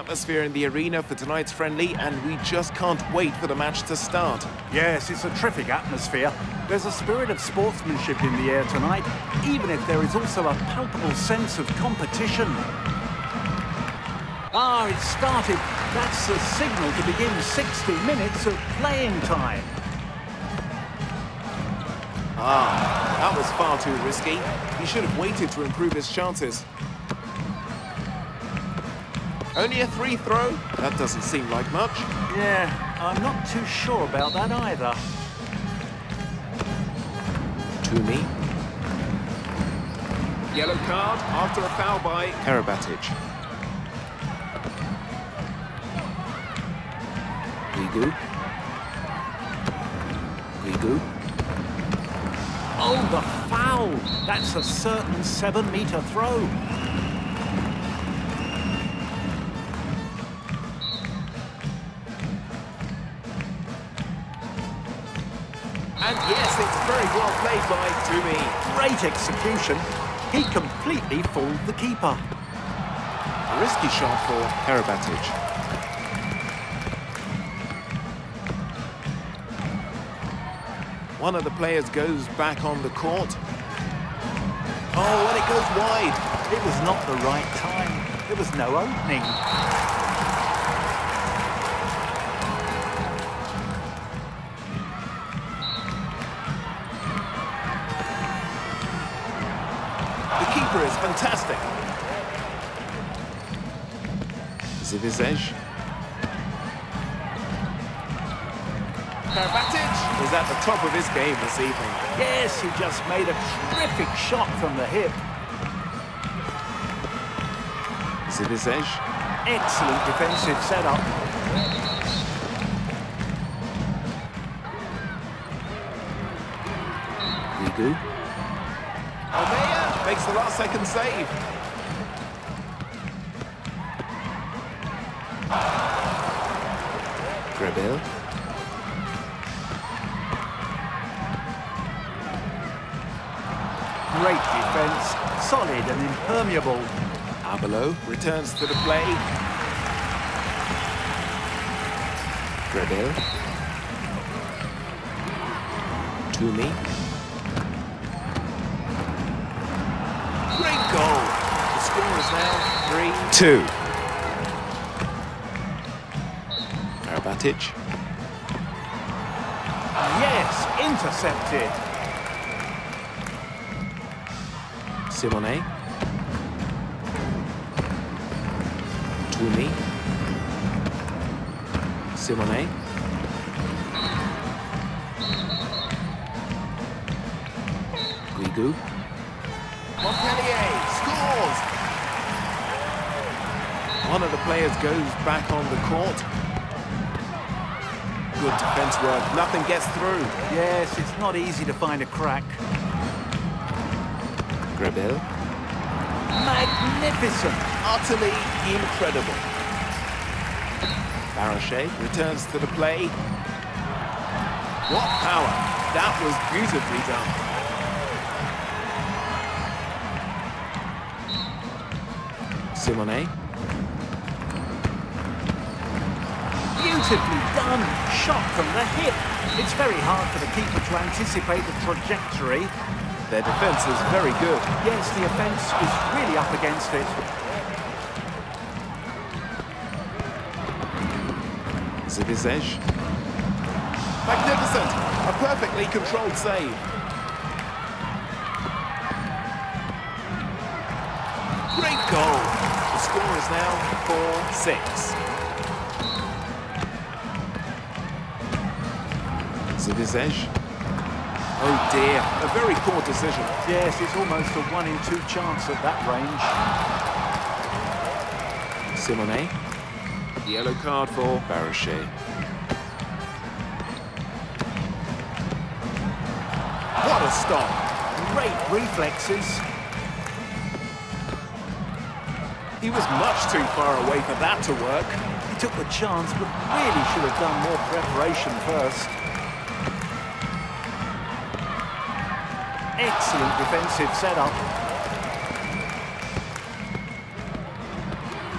atmosphere in the arena for tonight's friendly and we just can't wait for the match to start. Yes, it's a terrific atmosphere. There's a spirit of sportsmanship in the air tonight, even if there is also a palpable sense of competition. Ah, it started. That's the signal to begin 60 minutes of playing time. Ah, that was far too risky. He should have waited to improve his chances. Only a free throw? That doesn't seem like much. Yeah, I'm not too sure about that either. Toomey. Yellow card after a foul by Karabatic. Guigou. Guigou. Oh, the foul! That's a certain seven-metre throw. Great execution. He completely fooled the keeper. A risky shot for Karabatic. One of the players goes back on the court. Oh, and it goes wide. It was not the right time. There was no opening. Keeper is fantastic. Zivizej. Karabatic is at the top of his game this evening. Yes, he just made a terrific shot from the hip. Zivizej. Excellent defensive setup. Vigu. Almeida makes the last second save. Grébille. Great defense, solid and impermeable. Abalo returns to the play. Grébille. Toomey. The score is now 3-2. Karabatic. Yes, intercepted. Simone. Toomey. Simone. Guigou. One of the players goes back on the court. Good defense work. Nothing gets through. Yes, it's not easy to find a crack. Grébille. Magnificent. utterly incredible. Barachet returns to the play. What power! That was beautifully done. Simone. Beautifully done. Shot from the hip. It's very hard for the keeper to anticipate the trajectory. Their defense is very good. Yes, the offence is really up against it. Zivizej. Magnificent! A perfectly controlled save. Great goal. The score is now 4-6. Zivizej. Oh dear, a very poor decision. Yes, it's almost a one in two chance at that range. Simone. Yellow card for Barachet. What a stop! Great reflexes. He was much too far away for that to work. He took the chance, but really should have done more preparation first. Excellent defensive setup.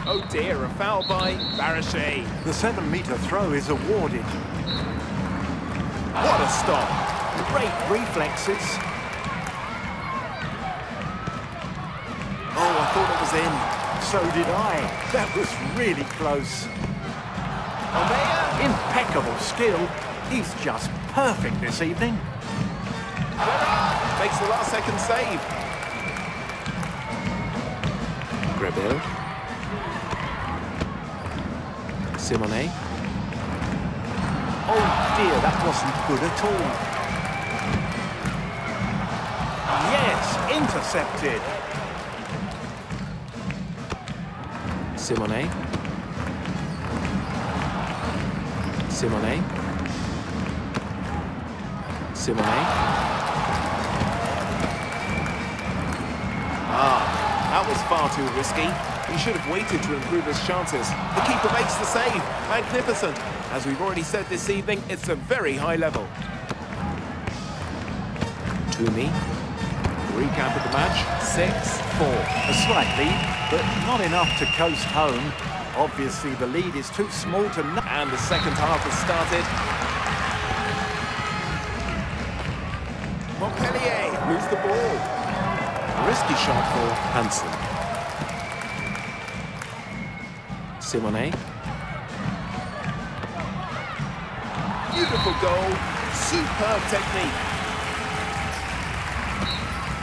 Oh dear, a foul by Barachet. The seven-metre throw is awarded. What a stop. Great reflexes. Oh, I thought it was in. So did I. That was really close. Omeyer Impeccable skill. He's just perfect this evening. Makes the last second save. Greville. Simone. Oh dear, that wasn't good at all. Yes, intercepted. Simone. Simone. Simone. Ah, that was far too risky. He should have waited to improve his chances. The keeper makes the save. Magnificent. As we've already said this evening, it's a very high level. Toomey. Recap of the match, 6-4. A slight lead, but not enough to coast home. Obviously, the lead is too small to... And the second half has started. Risky shot for Hansen. Simone. Beautiful goal. Superb technique.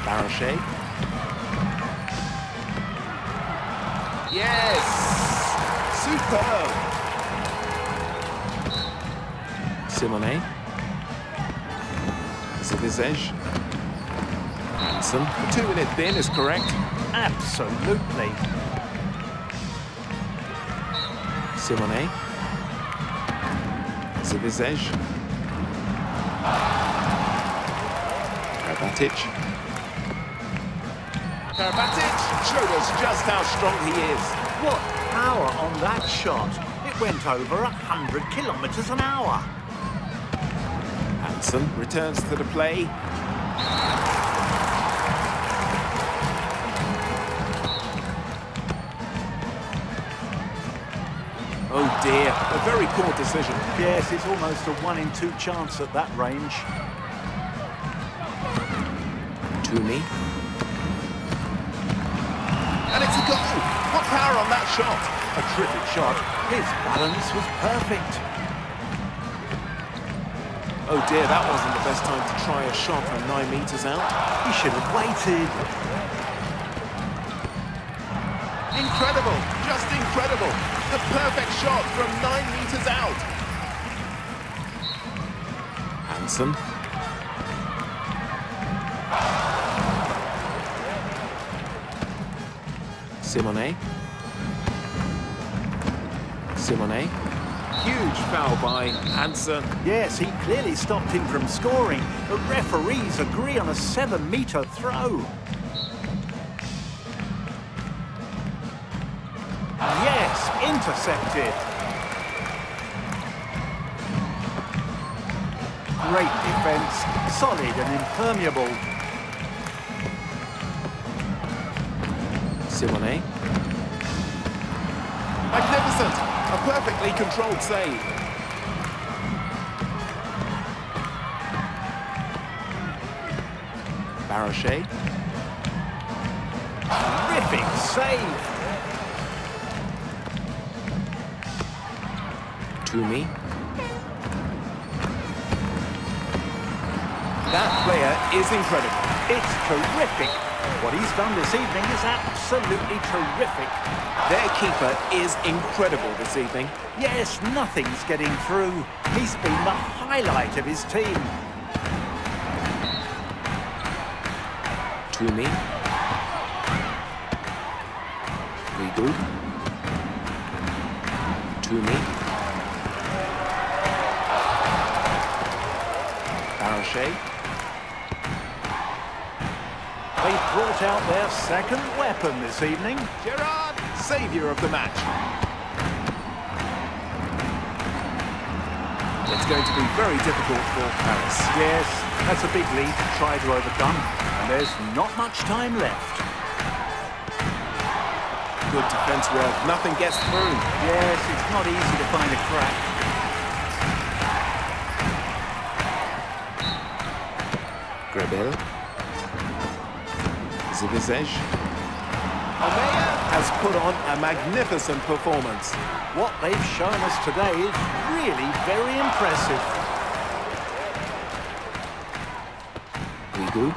Barachet. Yes! Superb! Simone. Zivizej. Hansen. The two-minute bin is correct. Absolutely. Simone. Zivizej. Karabatic. Karabatic showed us just how strong he is. What power on that shot. It went over 100 kilometres an hour. Hansen returns to the play. Oh dear, a very poor decision. Yes, it's almost a one in two chance at that range. Toomey. And it's a goal! What power on that shot! A terrific shot. His balance was perfect. Oh dear, that wasn't the best time to try a shot from nine metres out. He should have waited. Incredible, just incredible. The perfect shot from nine metres out. Hansen. Simone. Simone. Huge foul by Hansen. Yes, he clearly stopped him from scoring. The referees agree on a seven-metre throw. Intercepted. Great defence, solid and impermeable. Simone. Magnificent! A perfectly controlled save. Barachet. Terrific save. Toomey. That player is incredible. It's terrific. What he's done this evening is absolutely terrific. Their keeper is incredible this evening. Yes, nothing's getting through. He's been the highlight of his team. Toomey. Rigu. Toomey. They've brought out their second weapon this evening. Gerard, saviour of the match. It's going to be very difficult for Paris. Yes, that's a big lead to try to overcome. And there's not much time left. Good defense work. Nothing gets through. Yes, it's not easy to find a crack. Grébille. Zivizej. Omeyer has put on a magnificent performance. What they've shown us today is really very impressive. Guigou.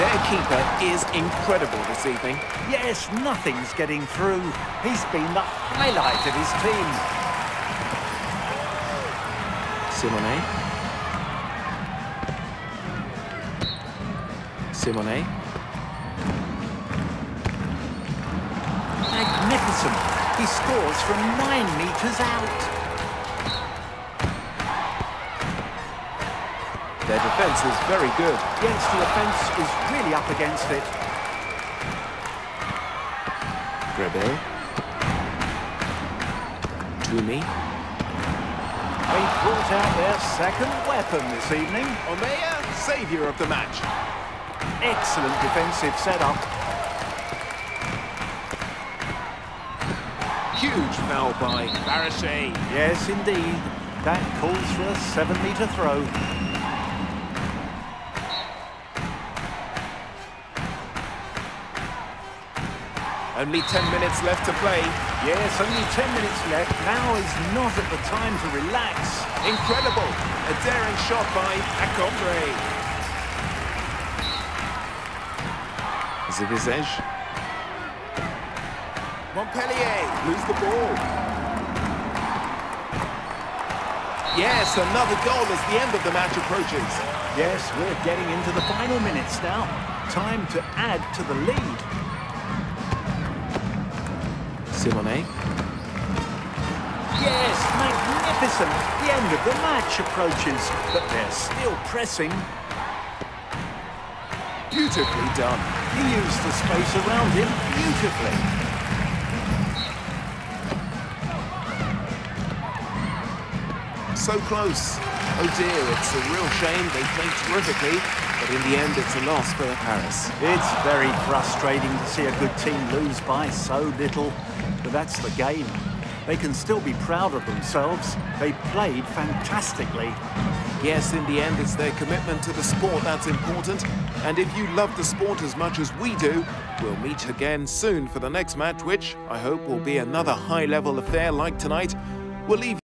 Their keeper is incredible this evening. Yes, nothing's getting through. He's been the highlight of his team. Simone. Simone. Magnificent. He scores from nine metres out. Their defence is very good. Yes, the offence is really up against it. Grébille. Toomey. They've brought out their second weapon this evening. Omeyer, saviour of the match. Excellent defensive setup. Huge foul by Barachet. Yes, indeed. That calls for a seven-metre throw. Only 10 minutes left to play. Yes, only 10 minutes left. Now is not at the time to relax. Incredible. A daring shot by Accambray. Zivizej. Montpellier lose the ball. Yes, another goal as the end of the match approaches. Yes, we're getting into the final minutes now. Time to add to the lead. Yes, magnificent. The end of the match approaches, but they're still pressing. Beautifully done. He used the space around him beautifully. So close. Oh dear, it's a real shame. They played terrifically, but in the end, it's a loss for Paris. It's very frustrating to see a good team lose by so little, but that's the game. They can still be proud of themselves. They played fantastically. Yes, in the end, it's their commitment to the sport that's important. And if you love the sport as much as we do, we'll meet again soon for the next match, which I hope will be another high-level affair like tonight. We'll leave